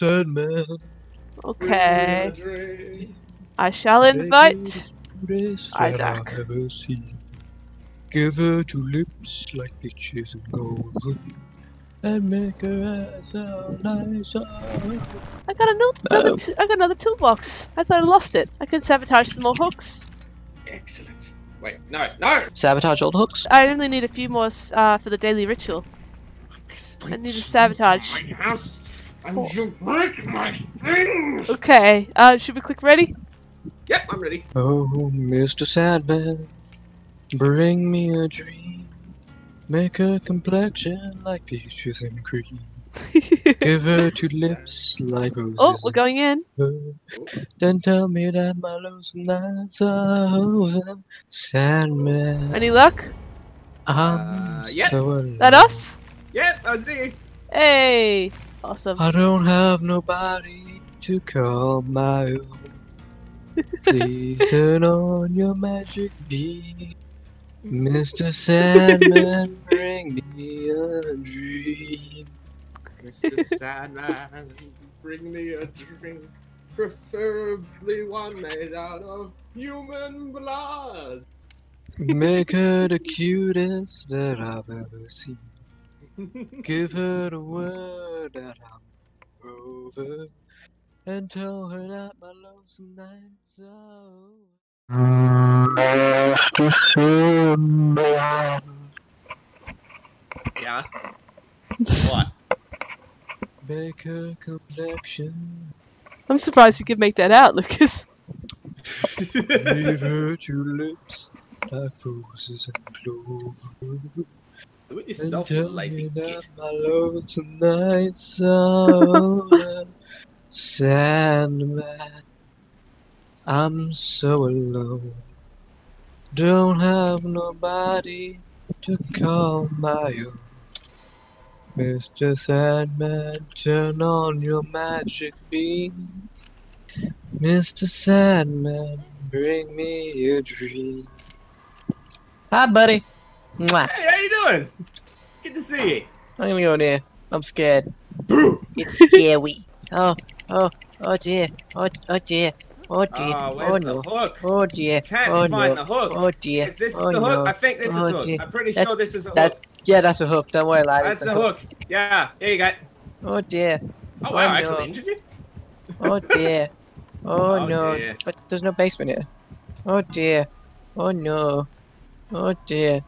Sandman. Okay. I shall invite. her to this Isaac. I've ever seen. Give her two lips like peaches and gold. And make her eyes sound nice. I got a new, another, I got another toolbox. I thought I lost it. I can sabotage some more hooks. Excellent. Wait, no, no. Sabotage old hooks? I only need a few more uh, for the daily ritual. I need to sabotage. My house, and you break my things. Okay. Uh, should we click ready? Yep, I'm ready. Oh, Mr. Sandman, bring me a dream. Make her complexion like peaches and cream. Give her two lips like roses. oh, we're going in. Then tell me that my lonesome nights are over. Sandman, Any luck? I'm Uh, yeah. so. That us? Yep, I see. Hey. Awesome. I don't have nobody to call my own. Please turn on your magic beam. Mr. Sandman, bring me a dream. Mr. Sandman, bring me a drink, preferably one made out of human blood. Make her the cutest that I've ever seen. Give her the word that I'm over. And tell her that my lonesome nights are over. Mr. Sandman. yeah. What? Make her complexion. I'm surprised you could make that out, Lucas. Give her two lips like roses and clover. Do it And yourself, you tell lazy me that git. my lonesome nights are over. Sandman, I'm so alone. Don't have nobody to call my own. Mr. Sandman, turn on your magic beam. Mr. Sandman, bring me a dream. Hi, buddy. Mwah. Hey, how you doing? Good to see you. I'm gonna go in here. I'm scared. Boo! It's scary. oh, oh, oh dear. Oh, oh dear. Oh dear. Ah, oh, oh no. the hook? Oh dear. Can't oh find no. the hook. Oh dear. Is this oh, the hook? no. I think this Oh, is hook. dear. I'm pretty That's- sure this is a that- hook. Yeah, that's a hook. Don't worry, lad. That's it's the hook. Yeah, here you go. Oh dear. Oh Oh, wow, I no. actually injured you? Oh dear. Oh, Oh, no. dear. But there's no basement here. Oh dear. Oh no. Oh dear.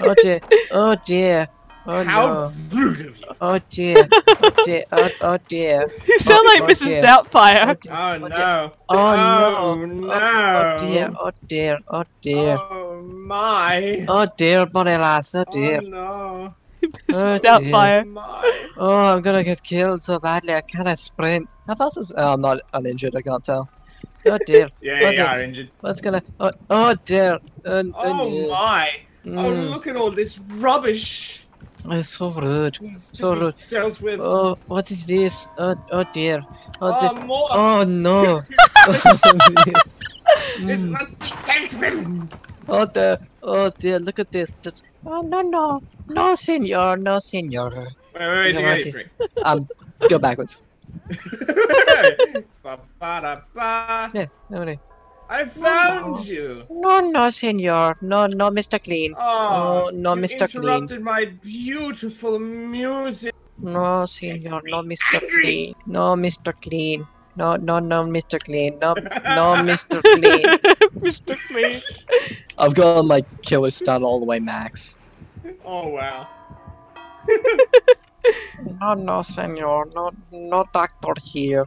Oh dear. Oh dear. Oh How no. rude of you. Oh dear. Oh dear. Oh, oh dear. You sound like oh, Mrs. dear. Doubtfire. Oh, dear. Oh dear. no. Oh, Oh, no. no. Oh, dear. Oh dear. Oh dear. Oh my. Oh dear, body lass. Oh Oh dear. no. Oh, Mrs. Doubtfire. Oh my. Oh, I'm gonna get killed so badly. I can't sprint. How fast is? Oh, I'm not uninjured. I can't tell. Oh dear. Yeah, Oh, you dear. are injured. What's gonna? Oh, oh dear. Oh, oh, Oh dear. my. Oh, Mm, look at all this rubbish. It's so rude. So rude. Dealt with. Oh, what is this? Oh, oh dear. Oh, Oh, dear. more. Oh no. It must be dealt with. Oh dear. Oh dear. Look at this. Just. Oh no no no, senor. No, senor. Wait, wait, wait, you right, Um, go backwards. Ba, ba, da, ba. Yeah. No, no. I found you. No, no, senor. No, no, Mr. Clean. Oh, no, you Mr. Clean. interrupted my beautiful music. No, senor. No, Mr. Clean. No, Mr. Clean. No, no, no, Mr. Clean. No, no, Mr. Clean. Mr. Clean. I've got my killer stat all the way max. Oh wow. No, no, senor. No, no doctor here.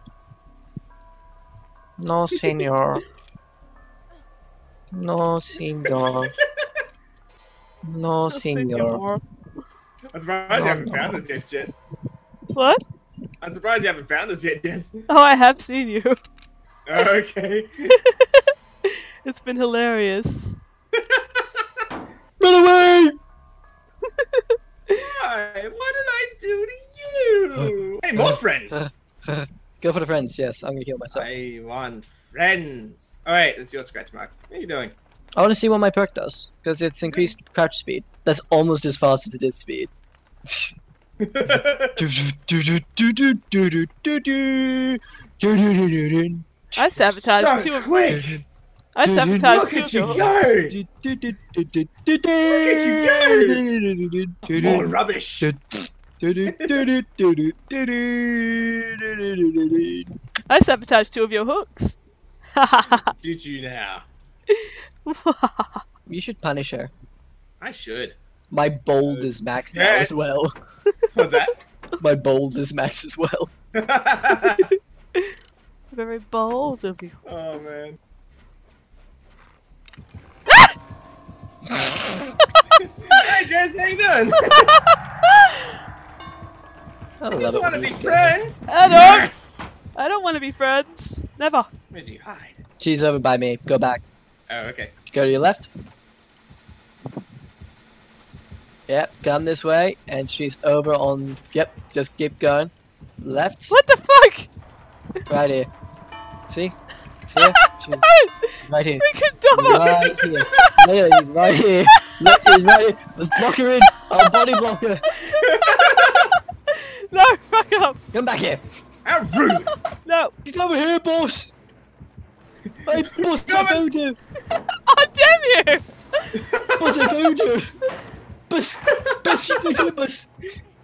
No, senor. No, senor. No, senor. I'm surprised Oh, you haven't no. found us yet, Jet. What? I'm surprised you haven't found us yet, Jess. Oh, I have seen you. Okay. It's been hilarious. Run away! Why? What did I do to you? Hey, more friends. Go for the friends, yes. I'm gonna kill myself. I want friends. All right, it's your scratch marks. What are you doing? I want to see what my perk does, because it's increased crouch speed. That's almost as fast as it is speed. I sabotaged so two of quick! I sabotaged Look two at you go! More rubbish! I sabotaged two of your hooks. Did you now? You should punish her. I should. My bold is max now as well. What's that? My bold is max as well. Very bold of you. oh man. hey Jess, how you doing? I I love just want to be you say- friends. Adam! Yes. I don't want to be friends. Never. Where do you hide? She's over by me. Go back. Oh, okay. Go to your left. Yep, come this way, and she's over on. Yep, just keep going. Left, What the fuck? right here. See? See? She's right here. Freaking dumber. Right here. Look, he's right here. Look, he's right here. Let's block her in. I'll body block her. no, fuck up. Come back here. How rude! No. She's over here, boss. Hey, boss, I found her. Oh, damn you! Boss, I found her. Boss, boss, she's right here, boss.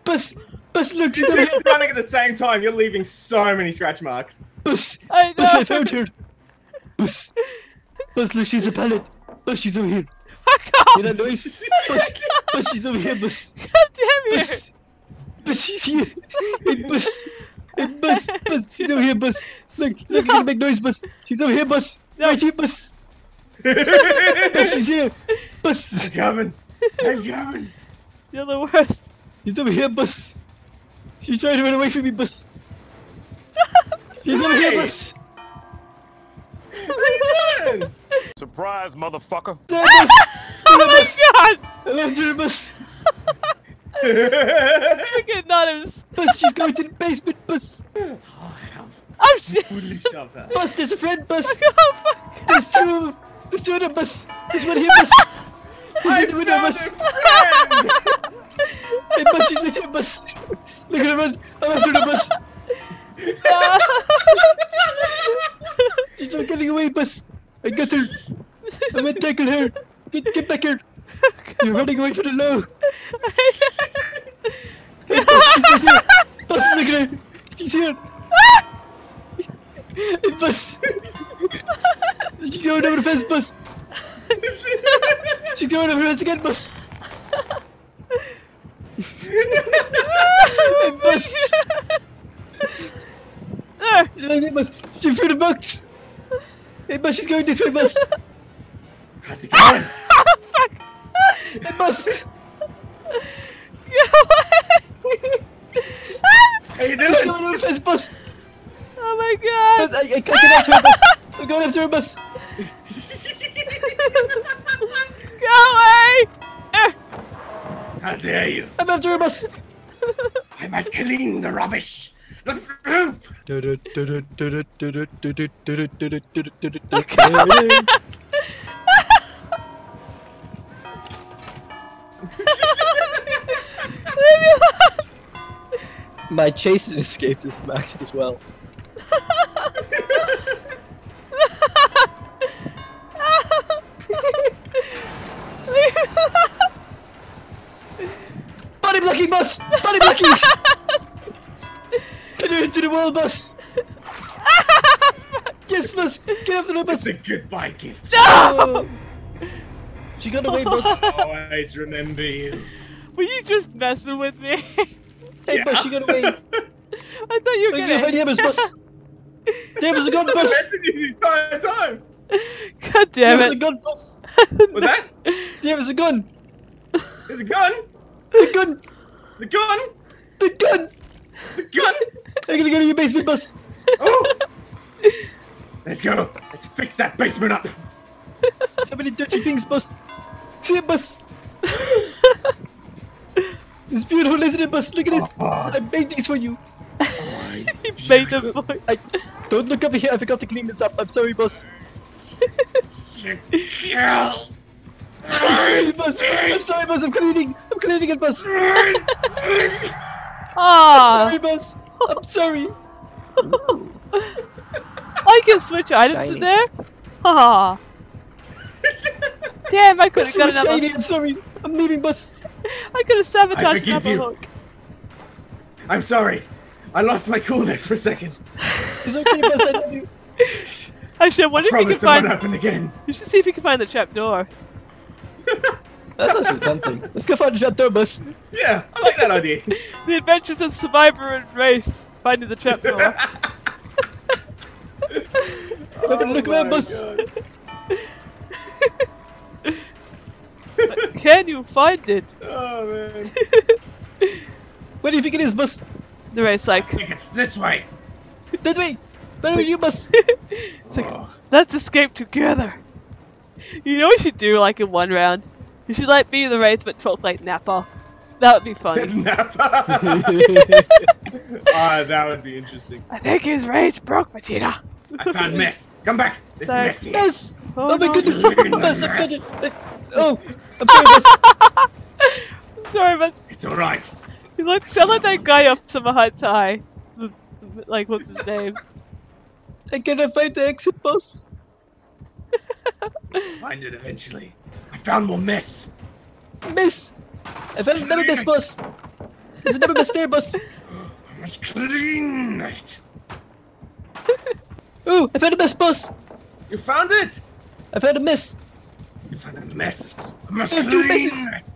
Boss, boss, look, she's You over here. running at the same time. You're leaving so many scratch marks. Boss, I know. boss, I found her. Boss, boss, look, she's a pallet. Boss, she's over here. Fuck off. You know that noise? Boss, boss, she's over here, boss. God damn you! Boss, boss, she's here. Hey, boss. Hey, boss, boss, she's over here, boss. Look, look, I'm gonna make noise, boss. She's over here, boss. No. Right here, boss. Boss, she's here. Boss, I'm coming. I'm coming. You're the worst. she's over here, boss. She's trying to run away from me, boss. She's over here, Hey. boss. What are you doing? Surprise, motherfucker. Oh my god! I'm after her, boss. Freaking nutters. Boss, she's going to the basement, boss. oh, how Oh shit! foolish of her. Boss, there's a friend, boss. Oh, fuck. There's two of them. There's two of them, boss. There's one here, boss. I He's in the window, found a friend! Hey, boss, she's with him, boss. Look at her run. Oh, I'm after her, boss. She's not getting away, boss. I got her. I'm gonna tackle her. Get, get back here. You're running away from the law. Hey, boss, she's right here. Boss, look at her. She's here. Hey, boss. She's going over the fence, boss. She's going over the fence again, boss. Hey, boss. No. She's right there, boss. She's through the box. Hey, boss, she's going this way, boss. How's it going? Fuck. Hey, boss. Get away. How you She's doing? going over the fence, boss. Oh my god. I, I can't get after her, boss. I'm going after her, boss. Go away. Eh. How dare you? I'm after her, boss. I must clean the rubbish. The roof. My chase and escape is maxed as well. Leave me alone. Body blocking, boss! Body blocking! Get her into the wall, boss! Yes, boss! Get after her, boss! It's a goodbye gift. No! Oh. She got away, boss! Always remember you. Were you just messing with me? Hey, boss, she got away! I thought you were gonna find gonna. Hammers, boss! Hammers a gun, I've been boss! you the entire time. God damn Hammers a it. gun, boss! Was that? Hammers a gun! There's a gun. The gun! The gun. The gun! The gun. I'm gonna go to your basement, boss! Oh. Let's go. Let's fix that basement up. So many dirty things, boss! See it, boss! It's beautiful, isn't it, boss? Look at this! Oh, I made these for you! he made the voice. I don't look over here. I forgot to clean this up. I'm sorry, boss. Girl. I'm sorry, boss. I'm sorry, boss. I'm cleaning. I'm cleaning it, boss. Ah, I'm Sorry, boss. I'm sorry. I can switch items Shiny. in there. Ah. Damn, I could have So got another. shiny. I'm sorry. I'm leaving, boss. I could have sabotaged forgive you. hook. I'm sorry. I lost my cool there for a second. It's okay, boss. I love you. Actually, I wonder if you Promise can that won't find. happen again. You should see if you can find the trap door. That's actually tempting. Let's go find the trap door, boss. Yeah, I like that idea. The Adventures of Survivor and Wraith finding the trap door. Look, look around, oh my boss. God. Can you find it? Oh man. Where do you think it is, boss? The Wraith's like, I think it's this way. That way. That way, you, boss. it's like, Oh. let's escape together. You know what you should do, like in one round? You should like be the Wraith but talk like Nappa. That would be funny. Nappa. Ah, that would be interesting. I think his rage broke Vegeta. I found mess. Come back. This Sorry. mess here. yes. Oh, Oh, my no. goodness. You're in the Boss, I've done mess. it. Oh, I'm sorry, but It's all right. you look sound like that guy up to Mahatai. Like, what's his name? I cannot find the exit, boss. Find it eventually. I found more mess. Miss. I found another miss, boss. There's another miss there, boss. I must clean it. Oh, I found a miss, boss. You found it. I found a miss. You found a mess. I must There are two clean messes.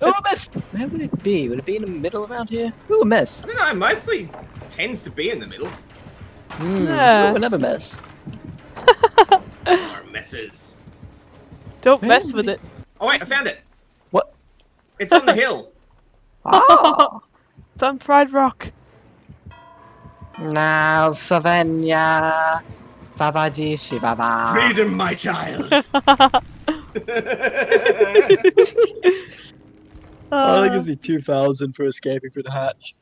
Oh, a mess. Where would it be? Would it be in the middle around here? Oh, a mess. I don't know. Mostly tends to be in the middle. Hmm. Yeah. Oh, another mess. More messes. Don't Where mess with he- it. Oh wait, I found it. What? It's on the hill. Ah. It's on Pride Rock. now, Savenya. Babaji Shibaba. Freedom, my child. Oh, that gives me 2,000 for escaping through the hatch.